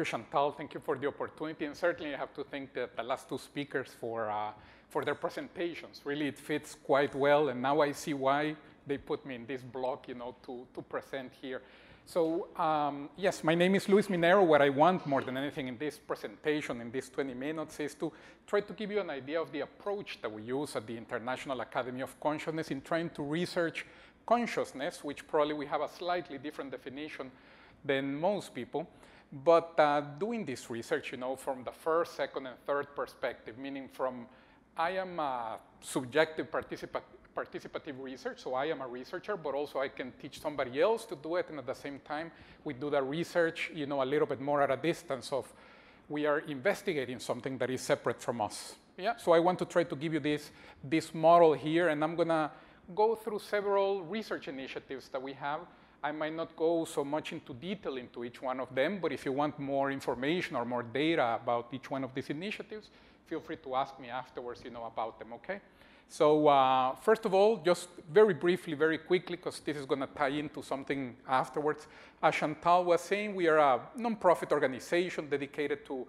you, Chantal. Thank you for the opportunity. And certainly I have to thank the, the last two speakers for, uh, for their presentations. Really, it fits quite well. And now I see why they put me in this block, you know, to, to present here. So um, yes, my name is Luis Minero. What I want more than anything in this presentation, in these 20 minutes, is to try to give you an idea of the approach that we use at the International Academy of Consciousness in trying to research consciousness, which probably we have a slightly different definition than most people. But uh, doing this research, you know, from the first, second, and third perspective, meaning from I am a subjective participant participative research. So I am a researcher, but also I can teach somebody else to do it. And at the same time, we do the research, you know, a little bit more at a distance of we are investigating something that is separate from us. Yeah. So I want to try to give you this, this model here, and I'm gonna go through several research initiatives that we have. I might not go so much into detail into each one of them, but if you want more information or more data about each one of these initiatives, feel free to ask me afterwards, you know, about them, okay? So uh, first of all, just very briefly, very quickly, because this is going to tie into something afterwards. As Chantal was saying, we are a nonprofit organization dedicated to,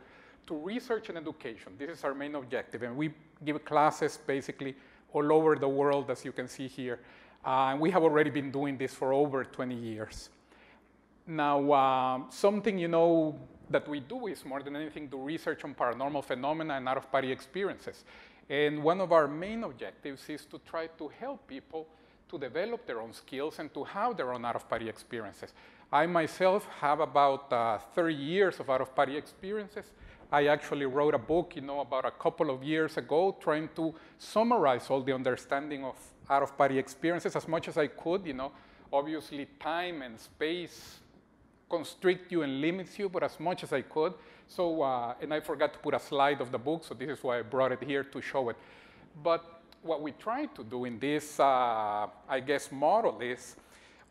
to research and education. This is our main objective, and we give classes basically all over the world, as you can see here. Uh, we have already been doing this for over 20 years. Now, uh, something you know that we do is more than anything do research on paranormal phenomena and out-of-body experiences. And one of our main objectives is to try to help people to develop their own skills and to have their own out-of-body experiences. I myself have about uh, 30 years of out-of-body experiences. I actually wrote a book, you know, about a couple of years ago, trying to summarize all the understanding of out-of-body experiences as much as I could, you know. Obviously, time and space constrict you and limits you, but as much as I could. So, uh, and I forgot to put a slide of the book, so this is why I brought it here to show it. But what we try to do in this, uh, I guess, model is,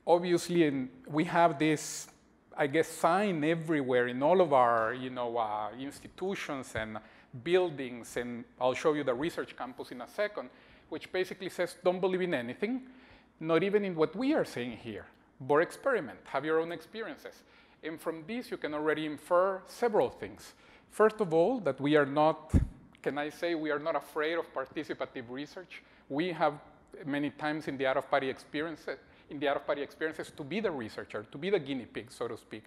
obviously, in, we have this, I guess, sign everywhere in all of our, you know, uh, institutions and buildings, and I'll show you the research campus in a second, which basically says, don't believe in anything, not even in what we are saying here, but experiment, have your own experiences. And from this, you can already infer several things. First of all, that we are not, can I say, we are not afraid of participative research. We have many times in the out-of-body experiences, in the out-of-body experiences to be the researcher, to be the guinea pig, so to speak.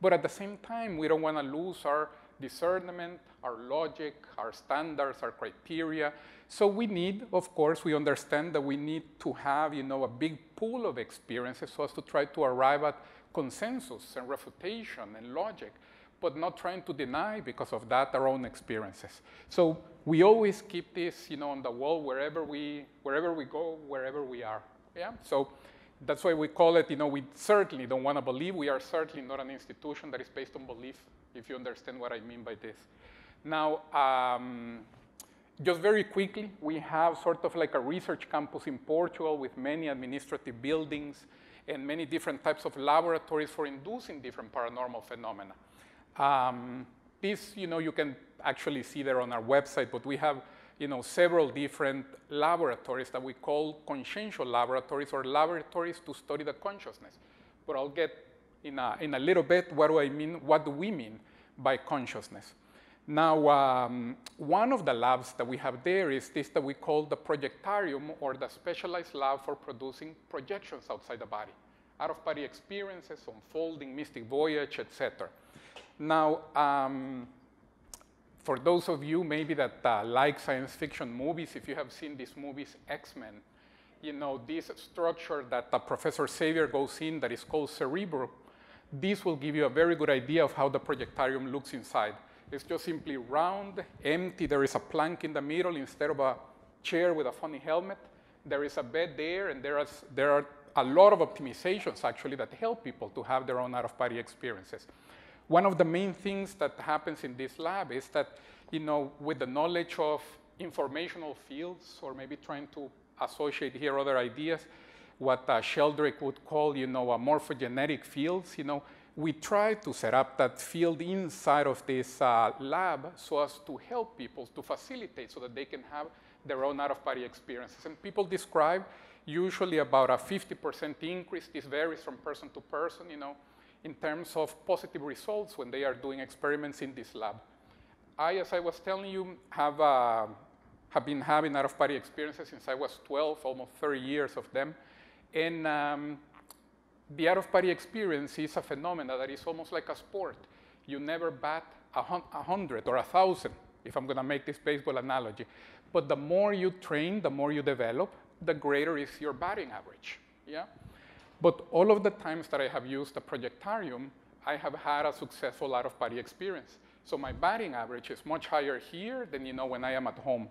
But at the same time, we don't want to lose our discernment, our logic, our standards, our criteria. So we need, of course, we understand that we need to have, you know, a big pool of experiences so as to try to arrive at consensus and refutation and logic, but not trying to deny because of that our own experiences. So we always keep this, you know, on the wall wherever we, wherever we go, wherever we are. Yeah. So that's why we call it, you know, we certainly don't want to believe. We are certainly not an institution that is based on belief, if you understand what I mean by this. Now, um, just very quickly, we have sort of like a research campus in Portugal with many administrative buildings and many different types of laboratories for inducing different paranormal phenomena. Um, this, you know, you can actually see there on our website, but we have, you know, several different laboratories that we call consciential laboratories or laboratories to study the consciousness. But I'll get in a, in a little bit what do I mean, what do we mean by consciousness. Now, um, one of the labs that we have there is this that we call the projectarium or the specialized lab for producing projections outside the body, out-of-body experiences, unfolding, mystic voyage, etc. Now, um, for those of you maybe that uh, like science fiction movies, if you have seen these movies, X-Men, you know, this structure that uh, Professor Xavier goes in that is called Cerebro, this will give you a very good idea of how the projectarium looks inside. It's just simply round, empty. There is a plank in the middle instead of a chair with a funny helmet. There is a bed there, and there, is, there are a lot of optimizations actually that help people to have their own out-of-body experiences. One of the main things that happens in this lab is that, you know, with the knowledge of informational fields, or maybe trying to associate here other ideas, what uh, Sheldrake would call, you know, a morphogenetic fields, you know, we try to set up that field inside of this uh, lab so as to help people to facilitate so that they can have their own out-of-body experiences. And people describe usually about a 50% increase. This varies from person to person, you know, in terms of positive results when they are doing experiments in this lab. I, as I was telling you, have, uh, have been having out-of-body experiences since I was 12, almost 30 years of them. And um, the out-of-body experience is a phenomenon that is almost like a sport. You never bat a, a hundred or a thousand, if I'm going to make this baseball analogy. But the more you train, the more you develop, the greater is your batting average. Yeah? But all of the times that I have used a projectarium, I have had a successful out-of-body experience. So my batting average is much higher here than you know when I am at home.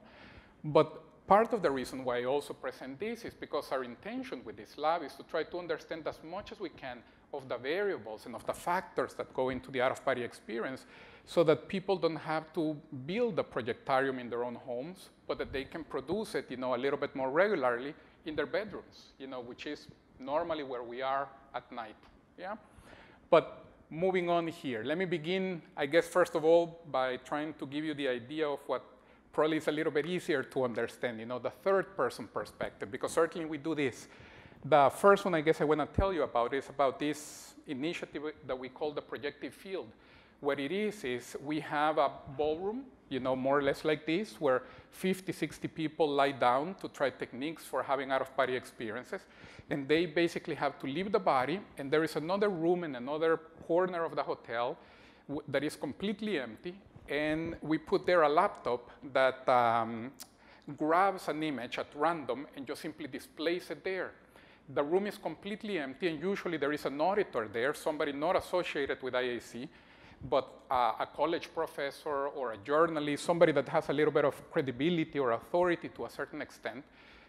But part of the reason why I also present this is because our intention with this lab is to try to understand as much as we can of the variables and of the factors that go into the out-of-body experience so that people don't have to build a projectarium in their own homes, but that they can produce it, you know, a little bit more regularly in their bedrooms, you know, which is normally where we are at night, yeah? But moving on here, let me begin, I guess, first of all, by trying to give you the idea of what probably is a little bit easier to understand, you know, the third person perspective, because certainly we do this. The first one I guess I want to tell you about is about this initiative that we call the projective field. What it is, is we have a ballroom, you know, more or less like this, where 50, 60 people lie down to try techniques for having out-of-body experiences. And they basically have to leave the body, and there is another room in another corner of the hotel that is completely empty, and we put there a laptop that um, grabs an image at random and just simply displays it there. The room is completely empty, and usually there is an auditor there, somebody not associated with IAC, but uh, a college professor or a journalist, somebody that has a little bit of credibility or authority to a certain extent.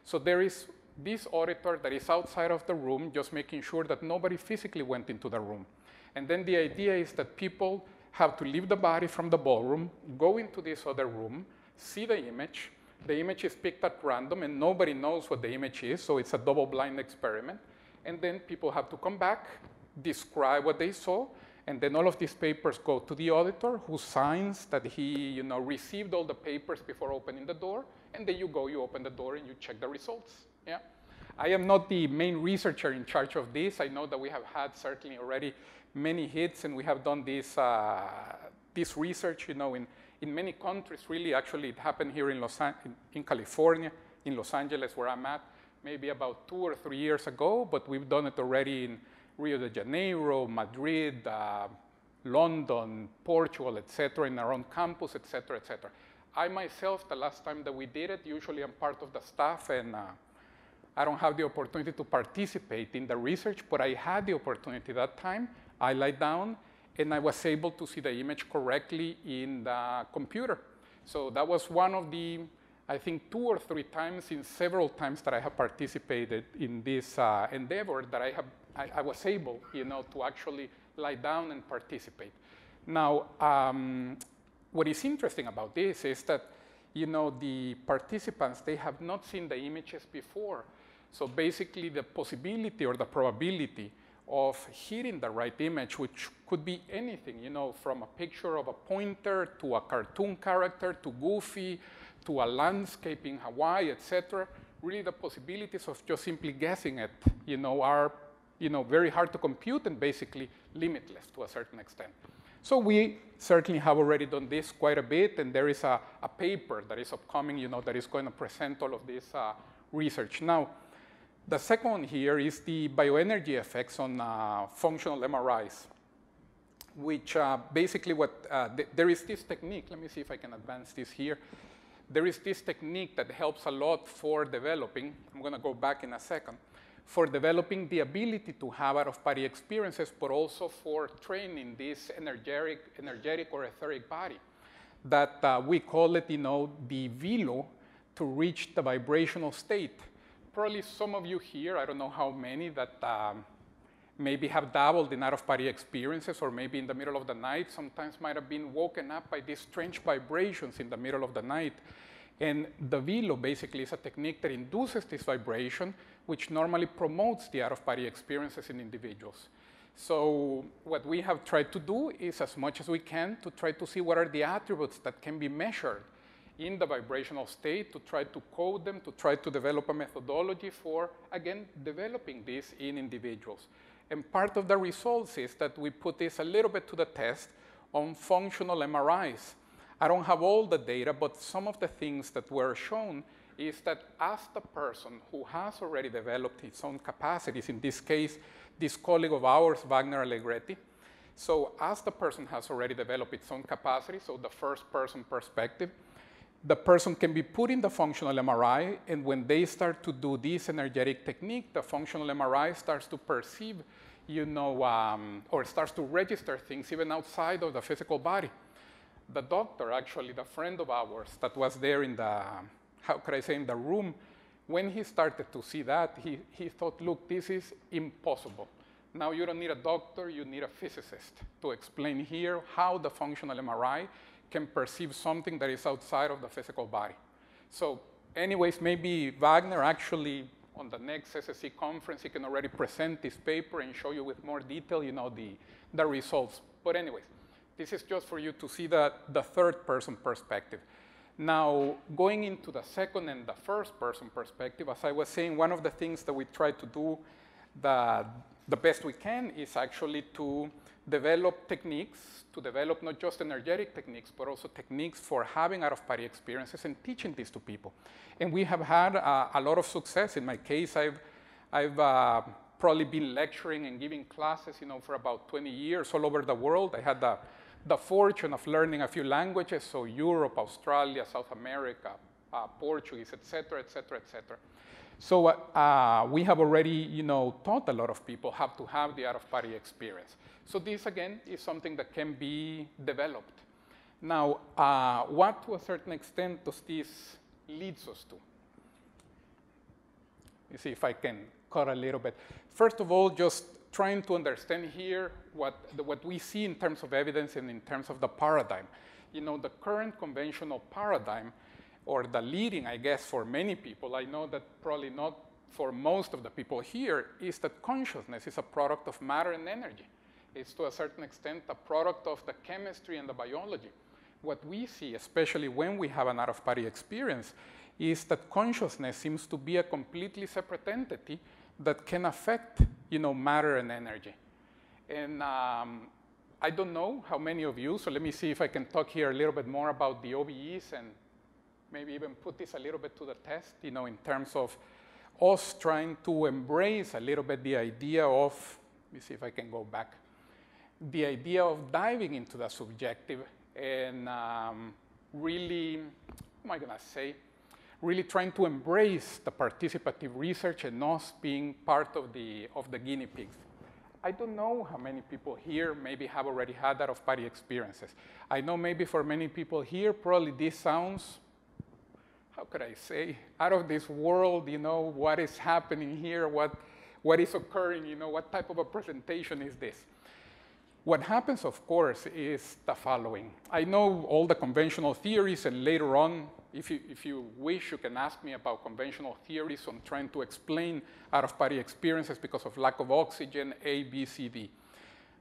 So there is this auditor that is outside of the room, just making sure that nobody physically went into the room. And then the idea is that people have to leave the body from the ballroom, go into this other room, see the image. The image is picked at random and nobody knows what the image is, so it's a double blind experiment. And then people have to come back, describe what they saw, and then all of these papers go to the auditor who signs that he you know, received all the papers before opening the door. And then you go, you open the door, and you check the results. Yeah? I am not the main researcher in charge of this. I know that we have had certainly already many hits, and we have done this, uh, this research you know, in, in many countries. Really, actually, it happened here in, Los An in California, in Los Angeles, where I'm at, maybe about two or three years ago, but we've done it already in Rio de Janeiro, Madrid, uh, London, Portugal, et cetera, in our own campus, et cetera, et cetera. I myself, the last time that we did it, usually I'm part of the staff and uh, I don't have the opportunity to participate in the research, but I had the opportunity that time. I lie down and I was able to see the image correctly in the computer. So that was one of the, I think, two or three times in several times that I have participated in this uh, endeavor that I have I, I, was able, you know, to actually lie down and participate. Now, um, what is interesting about this is that, you know, the participants, they have not seen the images before. So basically the possibility or the probability of hitting the right image, which could be anything, you know, from a picture of a pointer to a cartoon character to Goofy to a landscape in Hawaii, etc. Really the possibilities of just simply guessing it, you know, are you know, very hard to compute and basically limitless to a certain extent. So we certainly have already done this quite a bit, and there is a, a paper that is upcoming, you know, that is going to present all of this uh, research. Now, the second here is the bioenergy effects on uh, functional MRIs, which uh, basically what, uh, th there is this technique, let me see if I can advance this here. There is this technique that helps a lot for developing, I'm gonna go back in a second, for developing the ability to have out-of-body experiences, but also for training this energetic, energetic or etheric body. That uh, we call it, you know, the velo to reach the vibrational state. Probably some of you here, I don't know how many, that um, maybe have dabbled in out-of-body experiences or maybe in the middle of the night, sometimes might have been woken up by these strange vibrations in the middle of the night. And the velo basically is a technique that induces this vibration which normally promotes the out-of-body experiences in individuals. So what we have tried to do is as much as we can to try to see what are the attributes that can be measured in the vibrational state to try to code them, to try to develop a methodology for, again, developing this in individuals. And part of the results is that we put this a little bit to the test on functional MRIs. I don't have all the data, but some of the things that were shown is that as the person who has already developed his own capacities, in this case, this colleague of ours, Wagner Alegretti, so as the person has already developed its own capacity, so the first person perspective, the person can be put in the functional MRI, and when they start to do this energetic technique, the functional MRI starts to perceive, you know, um, or starts to register things even outside of the physical body. The doctor, actually, the friend of ours that was there in the, how could I say, in the room, when he started to see that, he, he thought, look, this is impossible. Now you don't need a doctor, you need a physicist to explain here how the functional MRI can perceive something that is outside of the physical body. So anyways, maybe Wagner actually on the next SSE conference, he can already present this paper and show you with more detail, you know, the, the results. But anyways, this is just for you to see the, the third person perspective. Now, going into the second and the first person perspective, as I was saying, one of the things that we try to do the, the best we can is actually to develop techniques, to develop not just energetic techniques, but also techniques for having out-of-body experiences and teaching these to people. And we have had uh, a lot of success. In my case, I've, I've uh, probably been lecturing and giving classes, you know, for about 20 years all over the world. I had the, the fortune of learning a few languages, so Europe, Australia, South America, uh, Portuguese, et cetera, et cetera, et cetera. So uh, we have already, you know, taught a lot of people how to have the out-of-body experience. So this, again, is something that can be developed. Now, uh, what to a certain extent does this leads us to? Me see if I can cut a little bit. First of all, just trying to understand here what, the, what we see in terms of evidence and in terms of the paradigm. You know, the current conventional paradigm or the leading, I guess, for many people, I know that probably not for most of the people here, is that consciousness is a product of matter and energy. It's to a certain extent a product of the chemistry and the biology. What we see, especially when we have an out-of-body experience, is that consciousness seems to be a completely separate entity that can affect, you know, matter and energy. And um, I don't know how many of you, so let me see if I can talk here a little bit more about the OBEs and maybe even put this a little bit to the test, you know, in terms of us trying to embrace a little bit the idea of, let me see if I can go back, the idea of diving into the subjective and um, really, what am I gonna say, really trying to embrace the participative research and us being part of the, of the guinea pigs. I don't know how many people here maybe have already had that of party experiences. I know maybe for many people here, probably this sounds how could I say, out of this world, you know, what is happening here, what, what is occurring, you know, what type of a presentation is this? What happens, of course, is the following. I know all the conventional theories, and later on, if you, if you wish, you can ask me about conventional theories on trying to explain out-of-body experiences because of lack of oxygen, A, B, C, D.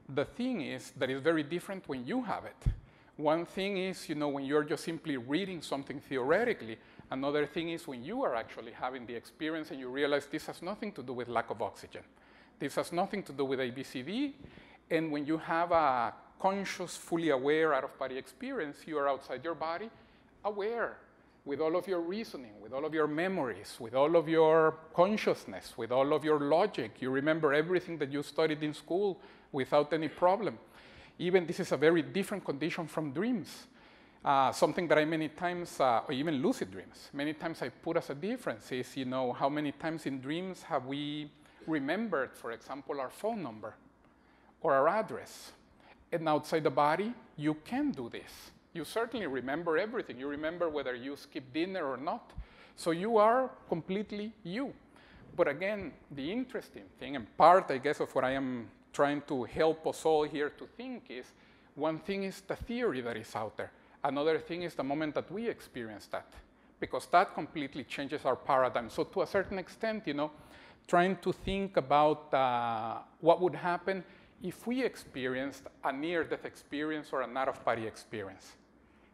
The thing is that it's very different when you have it. One thing is, you know, when you're just simply reading something theoretically, Another thing is when you are actually having the experience and you realize this has nothing to do with lack of oxygen. This has nothing to do with ABCD. And when you have a conscious, fully aware out-of-body experience, you are outside your body, aware with all of your reasoning, with all of your memories, with all of your consciousness, with all of your logic. You remember everything that you studied in school without any problem. Even this is a very different condition from dreams. Uh, something that I many times, uh, or even lucid dreams, many times I put as a difference is, you know, how many times in dreams have we remembered, for example, our phone number or our address. And outside the body, you can do this. You certainly remember everything. You remember whether you skipped dinner or not. So you are completely you. But again, the interesting thing, and part, I guess, of what I am trying to help us all here to think is, one thing is the theory that is out there. Another thing is the moment that we experience that, because that completely changes our paradigm. So to a certain extent, you know, trying to think about uh, what would happen if we experienced a near-death experience or an out-of-body experience.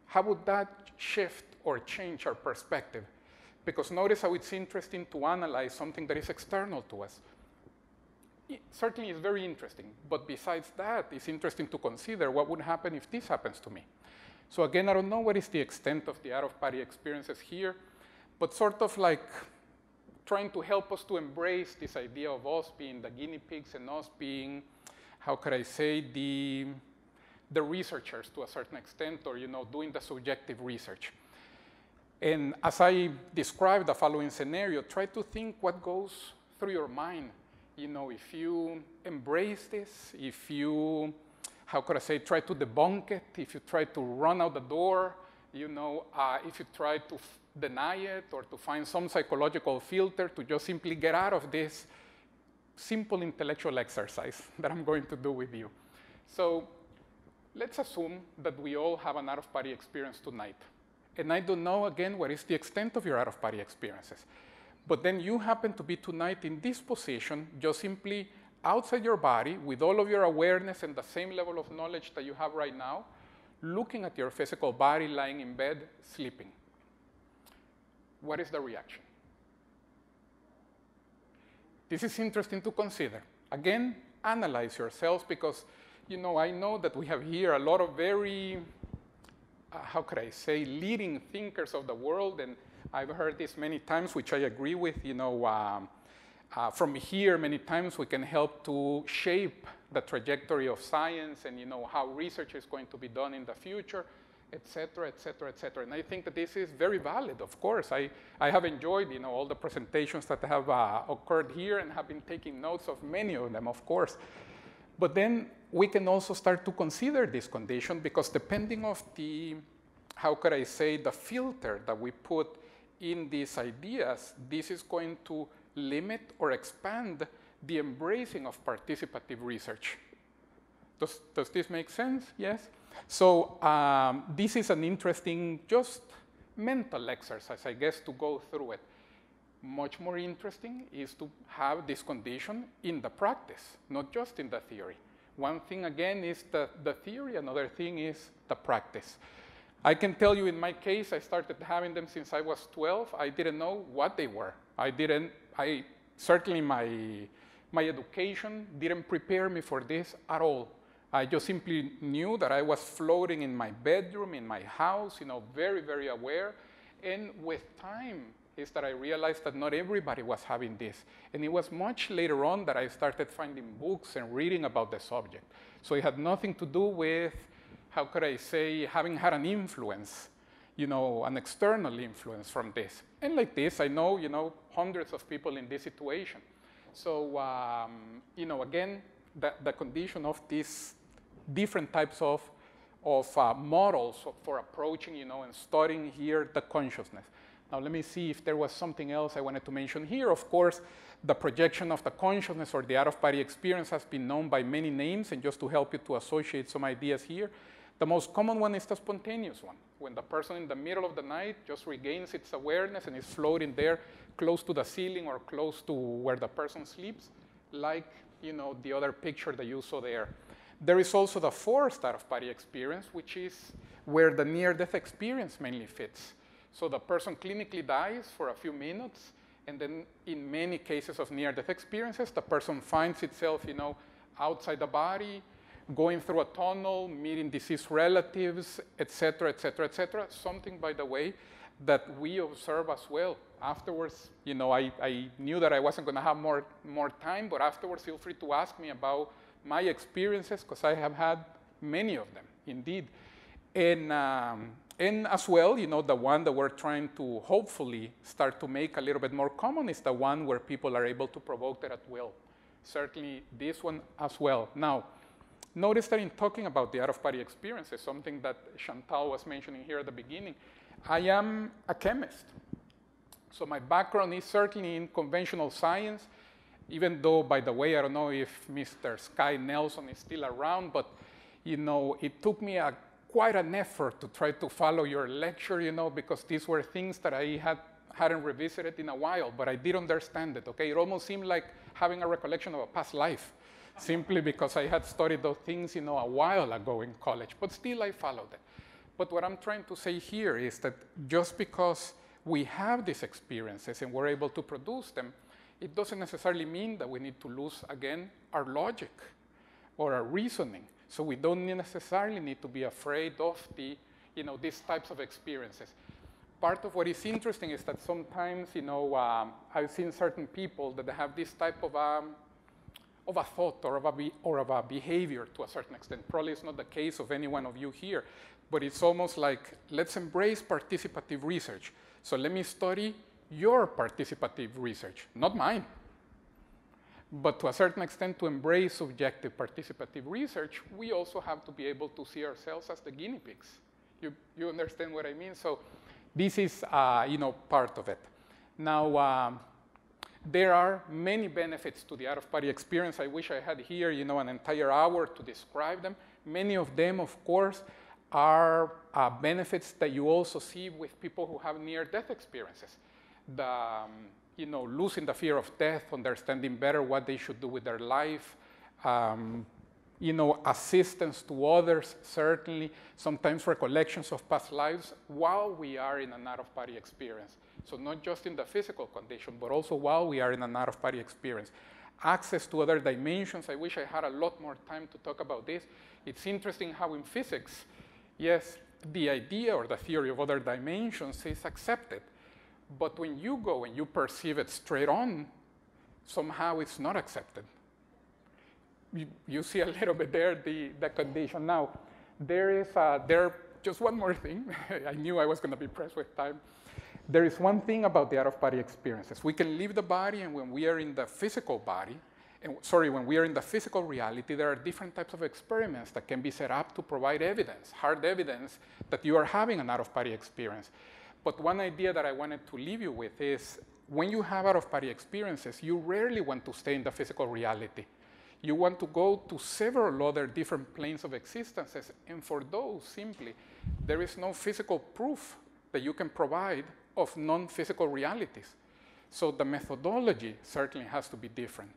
How would that shift or change our perspective? Because notice how it's interesting to analyze something that is external to us. certainly is very interesting. But besides that, it's interesting to consider what would happen if this happens to me. So again, I don't know what is the extent of the out-of-body experiences here, but sort of like trying to help us to embrace this idea of us being the guinea pigs and us being, how could I say, the, the researchers to a certain extent, or you know, doing the subjective research. And as I describe the following scenario, try to think what goes through your mind. You know, if you embrace this, if you, how could I say, try to debunk it, if you try to run out the door, you know, uh, if you try to deny it or to find some psychological filter to just simply get out of this simple intellectual exercise that I'm going to do with you. So let's assume that we all have an out-of-body experience tonight. And I don't know, again, what is the extent of your out-of-body experiences. But then you happen to be tonight in this position, just simply outside your body with all of your awareness and the same level of knowledge that you have right now, looking at your physical body lying in bed, sleeping. What is the reaction? This is interesting to consider. Again, analyze yourselves because, you know, I know that we have here a lot of very, uh, how could I say, leading thinkers of the world, and I've heard this many times, which I agree with. You know, um, uh, from here, many times we can help to shape the trajectory of science and you know how research is going to be done in the future, et cetera, et cetera, et cetera. And I think that this is very valid, of course. I, I have enjoyed you know, all the presentations that have uh, occurred here and have been taking notes of many of them, of course. But then we can also start to consider this condition because depending of the, how could I say, the filter that we put in these ideas, this is going to limit or expand the embracing of participative research. Does, does this make sense? Yes? So um, this is an interesting, just mental exercise, I guess, to go through it. Much more interesting is to have this condition in the practice, not just in the theory. One thing, again, is the, the theory. Another thing is the practice. I can tell you in my case, I started having them since I was 12. I didn't know what they were. I didn't, I, certainly my, my education didn't prepare me for this at all. I just simply knew that I was floating in my bedroom, in my house, you know, very, very aware. And with time is that I realized that not everybody was having this. And it was much later on that I started finding books and reading about the subject. So it had nothing to do with how could I say, having had an influence, you know, an external influence from this. And like this, I know, you know, hundreds of people in this situation. So, um, you know, again, the, the condition of these different types of, of uh, models for approaching, you know, and studying here the consciousness. Now, let me see if there was something else I wanted to mention here. Of course, the projection of the consciousness or the out-of-body experience has been known by many names, and just to help you to associate some ideas here, the most common one is the spontaneous one, when the person in the middle of the night just regains its awareness and is floating there close to the ceiling or close to where the person sleeps, like you know, the other picture that you saw there. There is also the forced out-of-body experience, which is where the near-death experience mainly fits. So the person clinically dies for a few minutes, and then in many cases of near-death experiences, the person finds itself, you know, outside the body, going through a tunnel, meeting deceased relatives, et cetera, et cetera, et cetera. Something, by the way, that we observe as well. Afterwards, you know, I, I knew that I wasn't going to have more, more time, but afterwards, feel free to ask me about my experiences, because I have had many of them, indeed. And, um, and as well, you know, the one that we're trying to hopefully start to make a little bit more common is the one where people are able to provoke that at will. Certainly this one as well. Now, Notice that in talking about the out-of-body experiences, something that Chantal was mentioning here at the beginning, I am a chemist. So my background is certainly in conventional science, even though, by the way, I don't know if Mr. Sky Nelson is still around, but, you know, it took me a, quite an effort to try to follow your lecture, you know, because these were things that I had, hadn't revisited in a while, but I did understand it, okay? It almost seemed like having a recollection of a past life simply because I had studied those things, you know, a while ago in college, but still I followed it. But what I'm trying to say here is that just because we have these experiences and we're able to produce them, it doesn't necessarily mean that we need to lose, again, our logic or our reasoning. So we don't necessarily need to be afraid of the, you know, these types of experiences. Part of what is interesting is that sometimes, you know, um, I've seen certain people that have this type of, um, of a thought or of a, be- or of a behavior to a certain extent. Probably it's not the case of any one of you here, but it's almost like let's embrace participative research. So let me study your participative research, not mine. But to a certain extent, to embrace subjective participative research, we also have to be able to see ourselves as the guinea pigs. You, you understand what I mean? So this is, uh, you know, part of it. Now, um, there are many benefits to the out-of-body experience. I wish I had here, you know, an entire hour to describe them. Many of them, of course, are uh, benefits that you also see with people who have near-death experiences. The, um, you know, losing the fear of death, understanding better what they should do with their life, um, you know, assistance to others, certainly, sometimes recollections of past lives while we are in an out-of-body experience. So not just in the physical condition, but also while we are in an out-of-body experience. Access to other dimensions. I wish I had a lot more time to talk about this. It's interesting how in physics, yes, the idea or the theory of other dimensions is accepted. But when you go and you perceive it straight on, somehow it's not accepted. You, see a little bit there the, the condition. Now, there is uh, there just one more thing. I knew I was going to be pressed with time. There is one thing about the out-of-body experiences. We can leave the body, and when we are in the physical body, and, sorry, when we are in the physical reality, there are different types of experiments that can be set up to provide evidence, hard evidence, that you are having an out-of-body experience. But one idea that I wanted to leave you with is when you have out-of-body experiences, you rarely want to stay in the physical reality. You want to go to several other different planes of existences, and for those, simply, there is no physical proof that you can provide of non-physical realities. So the methodology certainly has to be different.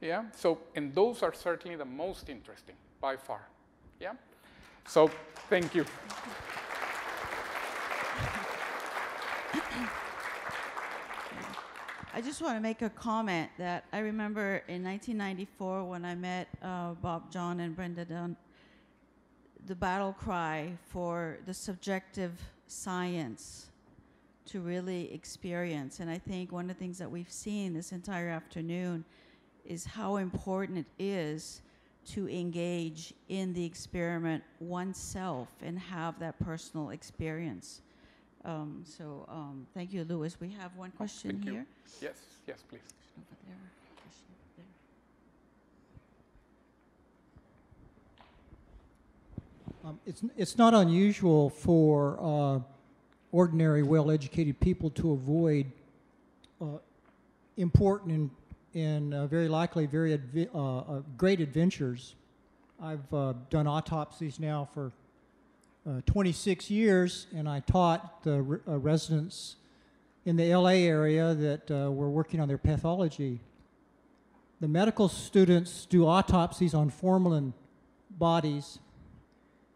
Yeah. So and those are certainly the most interesting by far. Yeah. So thank you. I just want to make a comment that I remember in 1994 when I met uh, Bob Jahn and Brenda Dunne, the battle cry for the subjective science to really experience. And I think one of the things that we've seen this entire afternoon is how important it is to engage in the experiment oneself and have that personal experience. Um, so um, thank you, Luis. We have one question Thank you. here. Yes. Yes, please. Over there, question over there. Um, it's, it's not unusual for uh, ordinary, well educated people to avoid uh, important and, and uh, very likely very advi- uh, uh, great adventures. I've uh, done autopsies now for uh, 26 years, and I taught the re- uh, residents in the LA area that uh, were working on their pathology. The medical students do autopsies on formalin bodies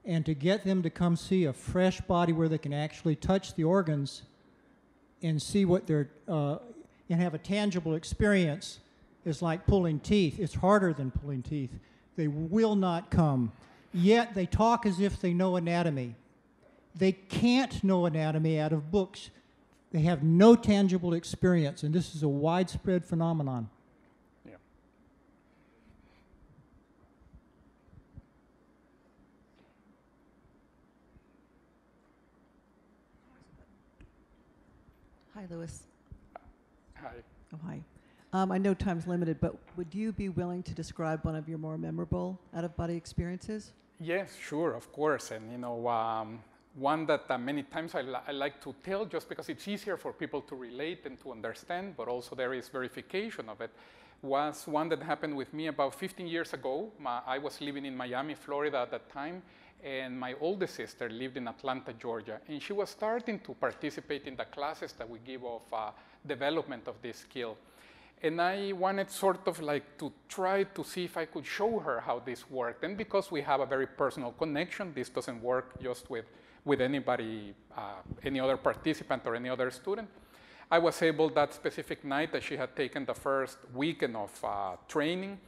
and to get them to come see a fresh body where they can actually touch the organs and see what they're uh, and have a tangible experience is like pulling teeth. It's harder than pulling teeth. They will not come. Yet they talk as if they know anatomy. They can't know anatomy out of books. They have no tangible experience, and this is a widespread phenomenon. Yeah. Hi, Luis. Hi. Oh, hi. Um, I know time's limited, but would you be willing to describe one of your more memorable out-of-body experiences? Yes, sure, of course. And you know, um, one that uh, many times I, li- I like to tell just because it's easier for people to relate and to understand, but also there is verification of it, was one that happened with me about 15 years ago. My, I was living in Miami, Florida at that time, and my older sister lived in Atlanta, Georgia, and she was starting to participate in the classes that we give of uh, development of this skill. And I wanted sort of like to try to see if I could show her how this worked. And because we have a very personal connection, this doesn't work just with, with anybody, uh, any other participant or any other student. I was able that specific night that she had taken the first weekend of uh, training.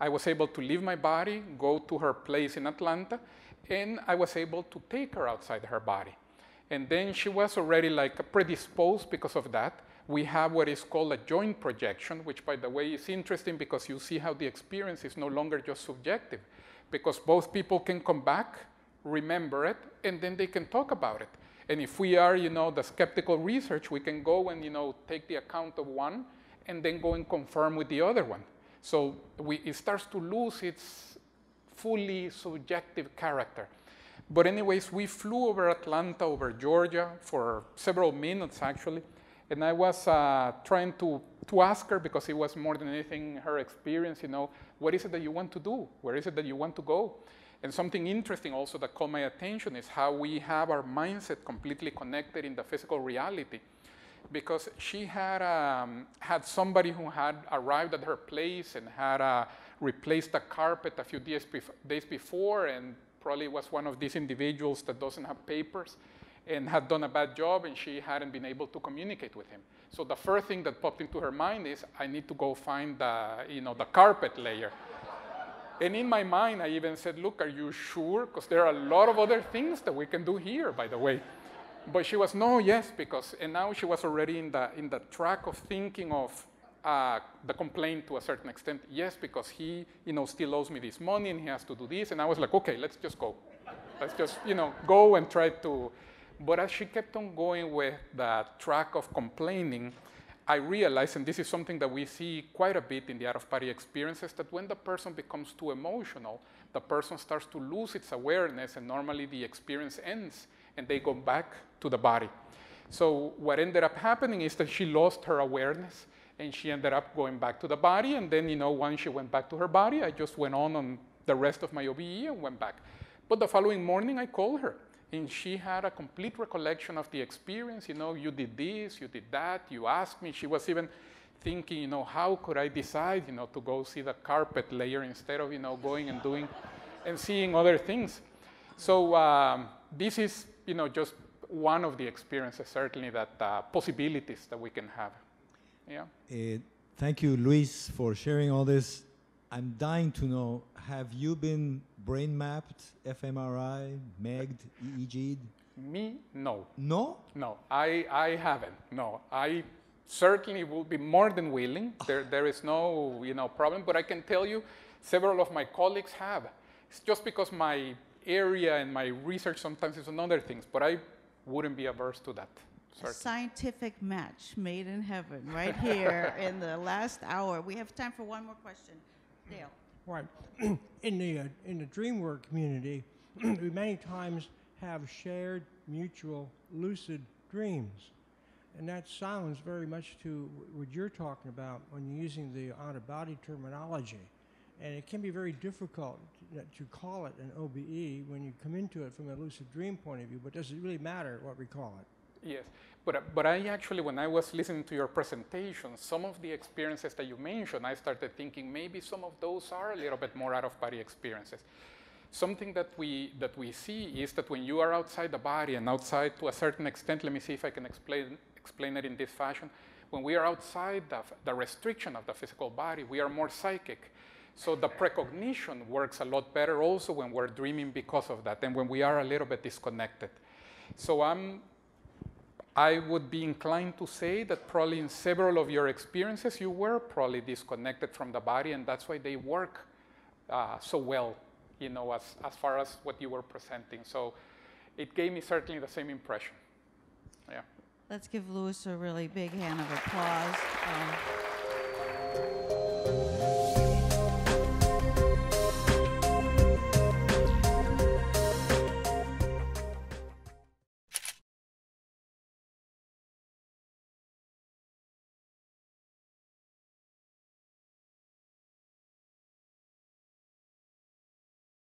I was able to leave my body, go to her place in Atlanta, and I was able to take her outside her body. And then she was already like predisposed because of that. We have what is called a joint projection, which by the way is interesting because you see how the experience is no longer just subjective, because both people can come back, remember it, and then they can talk about it. And if we are, you know, the skeptical research, we can go and, you know, take the account of one and then go and confirm with the other one. So we, it starts to lose its fully subjective character. But anyways, we flew over Atlanta, over Georgia for several minutes actually. And I was uh, trying to, to ask her, because it was more than anything her experience, you know, what is it that you want to do? Where is it that you want to go? And something interesting also that caught my attention is how we have our mindset completely connected in the physical reality. Because she had, um, had somebody who had arrived at her place and had uh, replaced the carpet a few days, bef- days before, and probably was one of these individuals that doesn't have papers and had done a bad job and she hadn't been able to communicate with him. So the first thing that popped into her mind is, I need to go find the, you know, the carpet layer. and in my mind, I even said, look, are you sure? Because there are a lot of other things that we can do here, by the way. But she was, no, yes, because, and now she was already in the, in the track of thinking of uh, the complaint to a certain extent. Yes, because he, you know, still owes me this money and he has to do this. And I was like, okay, let's just go. Let's just, you know, go and try to, but as she kept on going with the track of complaining, I realized, and this is something that we see quite a bit in the out of body experiences, that when the person becomes too emotional, the person starts to lose its awareness, and normally the experience ends and they go back to the body. So, what ended up happening is that she lost her awareness and she ended up going back to the body. And then, you know, once she went back to her body, I just went on on the rest of my OBE and went back. But the following morning, I called her and she had a complete recollection of the experience. You know, you did this, you did that, you asked me. She was even thinking, you know, how could I decide, you know, to go see the carpet layer instead of, you know, going and doing and seeing other things. So um, this is, you know, just one of the experiences, certainly that uh, possibilities that we can have. Yeah. Uh, thank you, Luis, for sharing all this. I'm dying to know, have you been brain mapped, fMRI, MEG'd, EEG'd? Me, no. No? No, I, I haven't. No, I certainly will be more than willing. There, there is no you know, problem, but I can tell you several of my colleagues have. It's just because my area and my research sometimes is on other things, but I wouldn't be averse to that. A scientific match made in heaven, right here in the last hour. We have time for one more question. Right. in the uh, in the dream work community, we many times have shared mutual lucid dreams, and that sounds very much to what you're talking about when you're using the out of body terminology, and it can be very difficult to call it an OBE when you come into it from a lucid dream point of view. But does it really matter what we call it? Yes, but, uh, but I actually, when I was listening to your presentation, some of the experiences that you mentioned, I started thinking maybe some of those are a little bit more out of body experiences. Something that we, that we see is that when you are outside the body and outside to a certain extent, let me see if I can explain, explain it in this fashion. When we are outside the, the restriction of the physical body, we are more psychic. So the precognition works a lot better also when we're dreaming because of that and when we are a little bit disconnected. So I'm I would be inclined to say that probably in several of your experiences, you were probably disconnected from the body, and that's why they work uh, so well, you know, as, as far as what you were presenting. So it gave me certainly the same impression. Yeah. Let's give Lewis a really big hand of applause. Um,